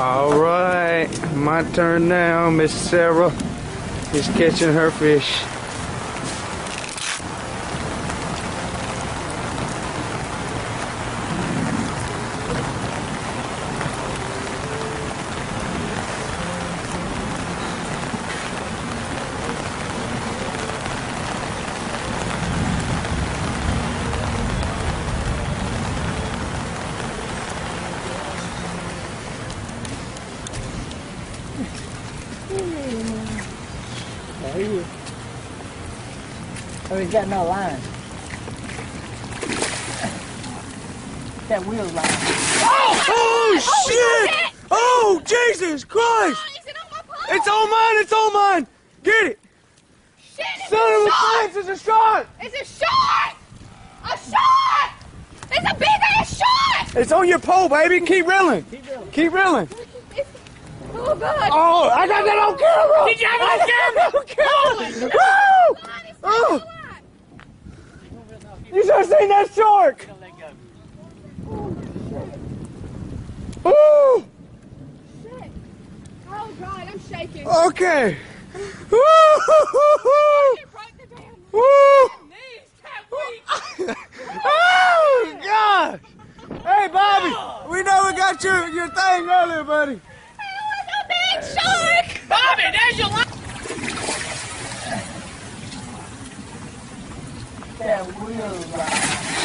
All right, my turn now. Miss Sarah is catching her fish. Oh, he's got no line. That wheel line. Oh, oh, oh shit! Oh, Jesus Christ! Oh, Is on? It's all mine, it's all mine! Get it! Shit, it's Son a of a bitch, it's a shark! It's a shark! A shark! It's a big ass shark! It's on your pole, baby. Keep reeling. Keep reeling. It's, oh god! Oh, I got that on camera! Did you have it on camera? Woo! God, Oh. You should have seen that shark! Let go. Shit. Oh god, I'm shaking. Okay. Woo! It broke the damn Woo! knees. Can't wait. Oh, God! Hey, Bobby, we know we got your, your thing earlier, buddy. There's your line. That wheel line.